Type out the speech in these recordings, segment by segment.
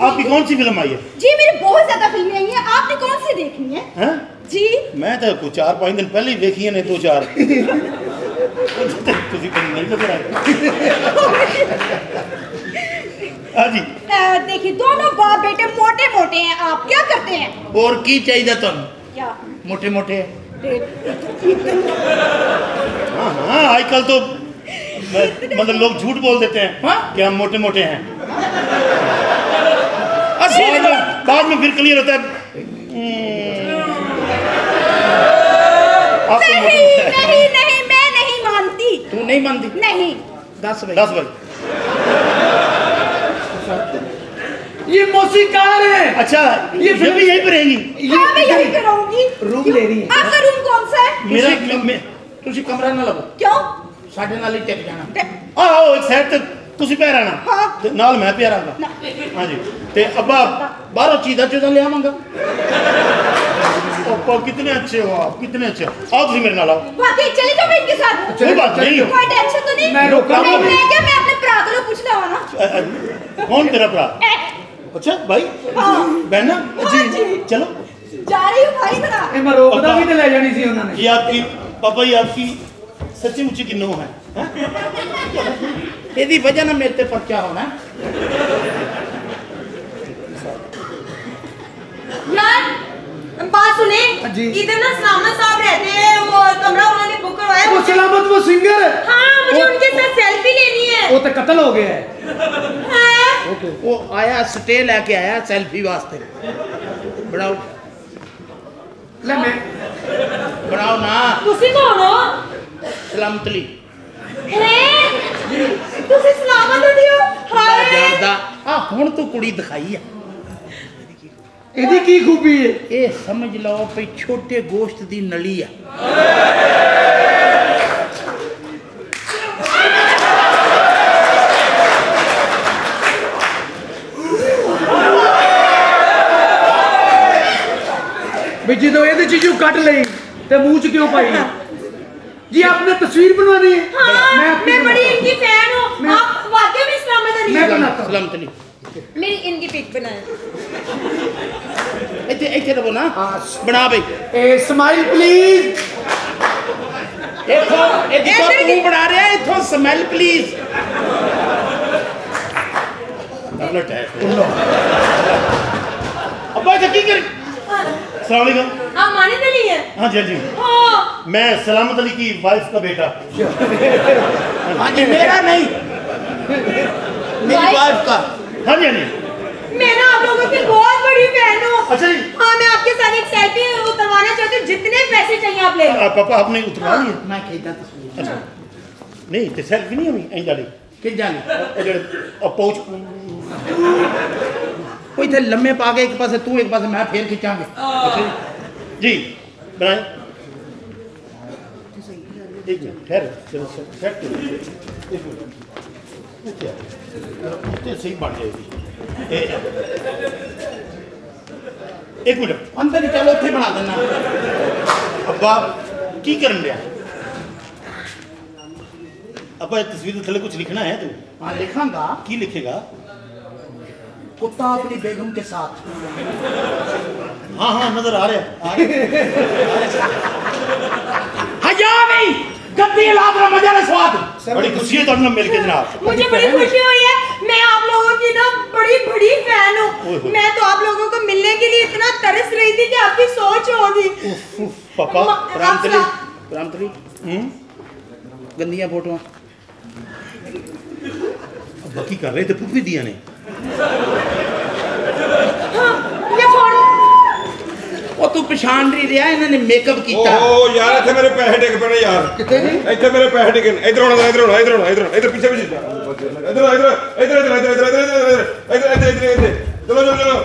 आपकी कौन सी फ़िल्म आई है? जी मेरी बहुत ज़्यादा फ़िल्में आई हैं। आपने कौन सी देखी है? हा? जी। मैं तो कुछ चार पाँच दिन पहले ही देखी तो है ने दो चार। जी। देखिए दोनों बाप बेटे मोटे मोटे हैं। आप क्या करते हैं? और की चाहिए तुम? क्या? मोटे मोटे हाँ हाँ आजकल तो मतलब लोग झूठ बोल देते हैं। हा? कि हम मोटे मोटे हैं। बाद में फिर क्लियर होता है। हम्म। आपको नहीं, नहीं, नहीं, मैं नहीं मानती। तू नहीं मानती? नहीं। दस बजे। दस बजे। ये मौसीकार है। अच्छा ये फिर भी यही पर रहेगी। हाँ मैं पर रहूँगी। रूम ले रही है आपका रूम कौन सा है? मेरा तुझे कमरा ना लगा। क्यों? साढ़े नाली टेप जाना। आओ एक साइड तक ਤੁਸੀਂ ਪਿਆ ਰਹਿਣਾ ਹਾਂ। ਤੇ ਨਾਲ ਮੈਂ ਪਿਆ ਰਹਾਂਗਾ ना ਹਾਂਜੀ ਤੇ ਅੱਬਾ ਬਾਹਰੋਂ ਚੀਜ਼ਾਂ ਚੂਜ਼ਾਂ ਲਿਆਵਾਂਗਾ पापा कितने अच्छे हो आप कितने अच्छे हो आओ तुम मेरे नाल आओ वाकई चले जाओ मैं इनके साथ कोई बात नहीं कोई टेंशन तो नहीं मैं रोका नहीं नहीं। मैं क्या मैं अपने भरा को पूछ लवा ना अ, अ, कौन तेरा भरा ए, अच्छा भाई हाँ बहना हाँ जी। चलो जा रही हूँ भाई बना ਇਹ ਮੈਂ ਰੋਕਦਾ ਵੀ ਤੇ ਲੈ ਜਾਣੀ ਸੀ ਉਹਨਾਂ ਨੇ ये आपकी पापा ये आपकी सच्ची मुच्ची की नो है हैं? ਇਹਦੀ ਵਜ੍ਹਾ ਨਾਲ ਮੇਰੇ ਤੇ ਪਰਚਾ ਹੋਣਾ यार बात सुने जी। इधर ना सामने साहब रहते हैं वो कमरा उन्होंने बुक करवाया ਉਹ मुझे सलामत वो सिंगर हाँ मुझे वो- उनके साथ सेल्फी लेनी है ਉਹ ਤਾਂ ਕਤਲ ਹੋ ਗਿਆ ਹੈ हाँ, ਉਹ ਆਇਆ ਸਟੇ ਲੈ ਕੇ ਆਇਆ ਸੈਲਫੀ ਵਾਸਤੇ ਬਣਾਓ ਲੈ ਮੈਂ ਬਣਾਓ ਨਾ तुसी कौन हो ਸਲਾਮਤਲੀ हैं ਤੁਸੀਂ ਸਲਾਮਾਂ ਤਾਂ ਦਿਓ। ਹਾਏ। ਜਾਣਦਾ ਆ ਹੁਣ ਤੂੰ ਕੁੜੀ ਦਿਖਾਈ ਆ। ਇਹਦੀ ਕੀ ਖੂਬੀ ਹੈ ਇਹ ਸਮਝ ਲਓ ਭਈ ਛੋਟੇ ਗੋਸ਼ਤ ਦੀ ਨਲੀ ਆ। ਵੀ ਜਦੋਂ ਇਹਦੇ ਚੀਜ਼ ਨੂੰ ਕੱਟ ਲਈ ਤੇ ਮੂੰਹ ਚ ਕਿਉਂ ਪਾਈ? जी आपने तस्वीर बनवानी है। हाँ, मैं, मैं बड़ी इनकी फ़ैन हूँ। आप वाकई में इस्लाम अली तो मैं बनाता हूँ। सलामत तो अली मेरी इनकी पिक बनाए। इतने इतने तो बना हाँ। बना भाई। ए स्माइल प्लीज़ इथो इथो तू बना रहे हैं इथो स्माइल प्लीज़ अपना टैप अब अब्बा इथे तो की कर? हाँ। सलाम अलैकुम। हाँ माने नहीं है। हाँ जी हाँ जी। मैं सलामत अली की वाइफ का बेटा। हाँ मेरा नहीं। मेरी वाइफ का। हाँ जी हाँ मैं ना आप लोगों की बहुत बड़ी फ़ैन हूँ। अच्छा जी। हाँ मैं आपके साथ एक सेल्फी उतरवाना चाहती हूँ। जितने पैसे चाहिए आप ले आप पापा आपने उतरवा है? हाँ, मैं कहता तस्वीर तो अच्छा। नहीं तो सेल्फी नहीं होनी एँ जाने कि जाने ओ जेड़े ओ कोई थे लम्बे पा के एक पासे तू एक पासे मैं फिर खिंचांगे। अच्छा जी बनाए। एक मिनट अंदर चलो बना अब्बा की अब्बा तस्वीर थले कुछ लिखना है? तू हाँ लिखागा की लिखेगा? कुत्ता अपनी बेगम के साथ। हाँ हाँ नज़र आ रहा है। हया नहीं गद्दी लाद रहा मज़ा ले स्वाद। बड़ी खुशी है तुम मिल के जनाब। मुझे बड़ी खुशी हुई है। मैं आप लोगों की ना बड़ी बड़ी फ़ैन हूँ। मैं तो आप लोगों को मिलने के लिए इतना तरस रही थी कि आपकी सोच होगी पापा हम्म? गंदियाँ फोटोआं। अब्बा की कर रहे थे पुप्पी दिया ने हाँ, ਉਹ ਤੂੰ ਪਛਾਣ ਨਹੀਂ ਰਿਹਾ ਇਹਨਾਂ ਨੇ ਮੇਕਅਪ ਕੀਤਾ ਓ ਯਾਰ ਇੱਥੇ ਮੇਰੇ ਪੈਸੇ ਡਿੱਗ ਪਏ ਨੇ ਯਾਰ ਕਿੱਥੇ ਜੀ ਇੱਥੇ ਮੇਰੇ ਪੈਸੇ ਡਿੱਗੇ ਨੇ ਇਧਰ ਆਉਣਾ ਇਧਰ ਆਉਣਾ ਇਧਰ ਆਉਣਾ ਇਧਰ ਇਧਰ ਪਿੱਛੇ ਪਿੱਛੇ ਇਧਰ ਇਧਰ ਇਧਰ ਇਧਰ ਇਧਰ ਇਧਰ ਇਧਰ ਇਧਰ ਇਧਰ ਇਧਰ ਇਧਰ ਚਲੋ ਚਲੋ ਚਲੋ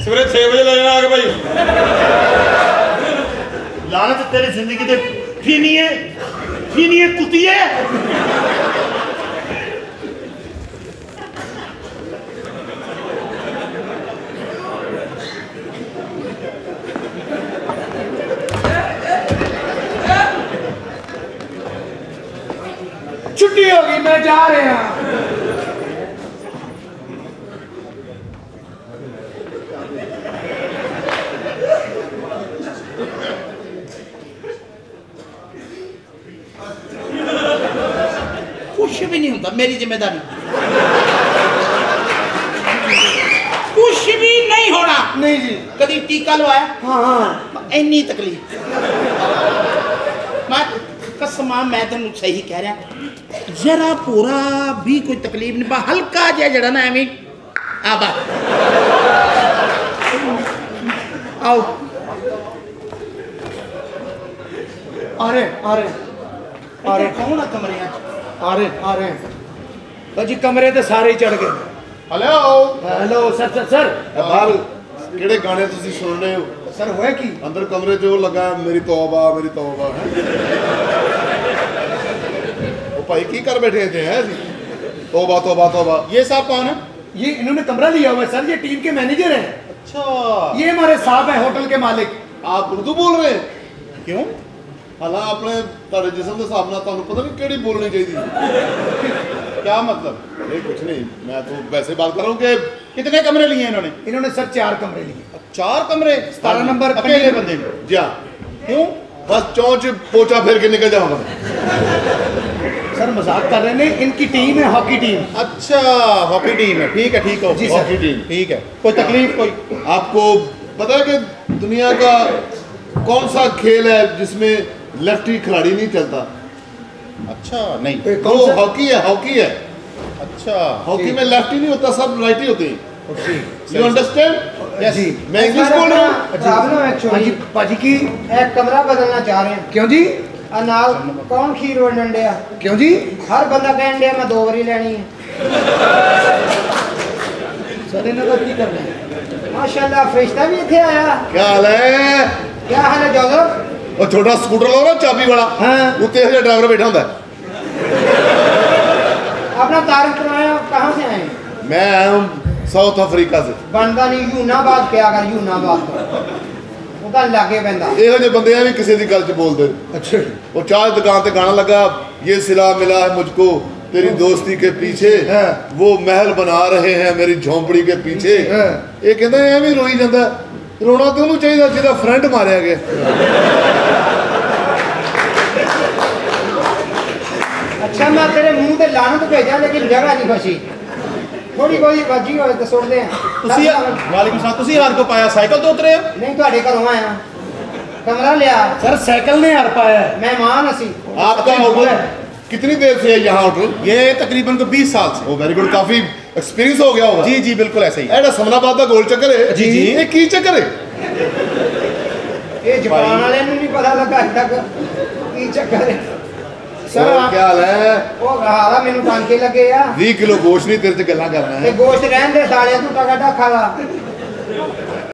ਸਵੇਰੇ 6 ਵਜੇ ਲੈ ਜਾਣਾ ਆ ਕੇ ਭਾਈ ਲਾਣਤ ਤੇਰੀ ਜ਼ਿੰਦਗੀ ਦੇ ਫੀਨੀਏ ਫੀਨੀਏ ਕੁੱਤੀਏ नहीं होगी मैं जा रहा कुछ भी नहीं होता मेरी ज़िम्मेदारी। कुछ भी नहीं होना। नहीं जी। कभी टीका लगाया हाँ हाँ। इन्नी तकलीफ़। ਕਸਮਾਂ ਮੈਂ ਤੈਨੂੰ ਸਹੀ ਕਹਿ ਰਿਹਾ ਜਰਾ ਪੂਰਾ ਵੀ ਕੋਈ ਤਕਲੀਫ ਨਹੀਂ ਬਾ ਹਲਕਾ ਜਿਹਾ ਜਿਹੜਾ ਨਾ ਐਵੇਂ ਆ ਬਾ ਆਓ आ रहे आ रहे आ ਅਰੇ रहे ਕੌਣ ਆ ਕਮਰਿਆਂ 'ਚ आ रहे आ रहे भाजी कमरे ते सारे ही चढ़ गए hello hello sir sir sir ਬਾਹਰ ਕਿਹੜੇ ਗਾਣੇ ਤੁਸੀਂ ਸੁਣ ਰਹੇ ਹੋ सर हुआ की ਅੰਦਰ ਕਮਰੇ 'ਚ ਉਹ ਲੱਗਾ ਮੇਰੀ ਤੌਬਾ ਮੇਰੀ ਤੌਬਾ ਉਹ ਭਾਈ ਕੀ ਕਰ ਬੈਠੇ ਇੱਥੇ ਹੈ ਜੀ ਤੌਬਾ ਤੌਬਾ ਤੌਬਾ ये साहब कौन है ये इन्होंने कमरा लिया हुआ है सर ये टीम के मैनेजर हैं अच्छा ये हमारे साहब हैं होटल के मालिक ਆਪ ਉਰਦੂ ਬੋਲ ਰਹੇ ਹੈ क्यों ਹਾਲਾਂ ਆਪਣੇ ਤੁਹਾਡੇ ਜਿਸਮ ਦੇ ਹਿਸਾਬ ਨਾਲ ਤੁਹਾਨੂੰ ਪਤਾ ਨਹੀਂ ਕਿਹੜੀ ਬੋਲਣੀ ਚਾਹੀਦੀ क्या मतलब ਇਹ ਕੁਛ ਨਹੀਂ ਮੈਂ ਤਾਂ ਵੈਸੇ ਬਾਤ ਕਰ ਰਹਾ हूं कि कितने कमरे लिए इन्होंने इन्होंने सर चार कमरे लिए चार कमरे सतारह नंबर अकेले बंदे में ਜਾ क्यों ਬਸ ਚੌਂਚ ਪੋਚਾ ਫੇਰ ਕੇ ਨਿਕਲ ਜਾਵਾਂਗਾ सर मज़ाक कर रहे हैं इनकी टीम है हॉकी टीम। अच्छा हॉकी टीम है। ठीक है ठीक है जी, हॉकी टीम। ठीक है। कोई तकलीफ़ कोई आपको पता है कि दुनिया का कौन सा खेल है जिसमें लेफ्टी खिलाड़ी नहीं चलता? अच्छा नहीं। वो हॉकी है हॉकी है। अच्छा हॉकी में लेफ्टी नहीं होता सब राइटी होते हैं। यू अंडरस्टैंड यस जी। मैं इंग्लिश बोल रहा हूँ? प्रॉब्लम जी एक्चुअली बाजी की एक कमरा बदलना चाह रहे हैं। क्यों जी? आ नाल कौन खीर वंडन ਡਿਆ क्यों जी ਹਰ ਬੰਦਾ ਕਹਿਣ ਡਿਆ ਮੈਂ ਦੋ ਵਾਰੀ ਲੈਣੀ ਹੈ सर इन्हों का की करना है ਮਾਸ਼ਾਅੱਲਾ ਫਰਿਸ਼ਤਾ ਵੀ ਇੱਥੇ ਆਇਆ क्या हाल है ਕੀ ਹਾਲ ਹੈ ਜੋਜ਼ਫ और छोटा स्कूटर लो ना चाबी वाला हाँ। उत्ते हजे ड्राइवर बैठा होता है अपना तारीफ करवाया कहाँ से आए मैं आया हूँ साउथ अफ्रीका से ਬਣਦਾ ਨਹੀਂ ਯੂਨਾਬਾਦ ਪਿਆ ਕਰ ਯੂਨਾਬਾਦ ਤੋਂ ਉਹਦਾ ਲਾਗੇ ਪੈਂਦਾ ਇਹੋ ਜਿਹੇ ਬੰਦੇ ਆ ਵੀ ਕਿਸੇ ਦੀ ਗੱਲ 'ਚ ਬੋਲਦੇ ਨੇ। अच्छा ਉਹ ਚਾਹ ਦੀ ਦੁਕਾਨ ਤੇ ਗਾਣਾ लगा ये सिला मिला है मुझको तेरी दोस्ती के पीछे हाँ। वो महल बना रहे हैं मेरी झोंपड़ी के पीछे हाँ। ਇਹ ਕਹਿੰਦਾ ਐਵੇਂ ਰੋਈ ਜਾਂਦਾ ਰੋਣਾ ਤੇ ਉਹਨੂੰ ਚਾਹੀਦਾ ਜਿਹਦਾ ਫਰੈਂਡ ਮਾਰਿਆ ਗਿਆ ਅੱਛਾ ਮੈਂ ਤੇਰੇ ਮੂੰਹ ਤੇ ਲਾਣਤ ਭੇਜਾਂ ਲੇਕਿਨ ਜਗ੍ਹਾ ਨਹੀਂ ਫਸੀ ਥੋੜੀ ਕੋਈ ਵਾਜੀ ਹੋਏ ਤਾਂ ਸੁੱਟਦੇ ਆ ਤੁਸੀਂ ਵਾਲੇਕੁਮ ਸਲਾਮ ਤੁਸੀਂ ਹਾਰ ਕੋ ਪਾਇਆ ਸਾਈਕਲ ਤੋਂ ਉਤਰੇ ਆ ਨਹੀਂ ਤੁਹਾਡੇ ਘਰੋਂ ਆਇਆ कमरा लिया। सर साइकिल ने हर पाया मेहमान असी। आपका अच्छा, होटल कितनी देर से है यहाँ होटल ये तकरीबन को 20 साल से। वेरी गुड काफ़ी एक्सपीरियंस हो गया होगा। जी जी बिल्कुल ऐसा ही एडा समनाबाद का गोल चक्कर है। जी जी। ये की चक्कर है? ये जापान वाले नहीं पता लगा तक की चक्कर है। ਸਰ ਕੀ ਹਾਲ ਹੈ? ਉਹ ਹਾਲ ਆ ਮੈਨੂੰ ਟਾਂਕੇ ਲੱਗੇ ਆ। 20 ਕਿਲੋ ਗੋਸ਼ਤ ਨਹੀਂ ਤੇਰੇ ਤੇ ਗੱਲਾਂ ਕਰਨਾ ਹੈ। ਤੇ ਗੋਸ਼ਤ ਰਹਿਣ ਦੇ ਸਾਲਿਆ ਤੂੰ ਟਗਾ ਟਾਖਾ ਲਾ।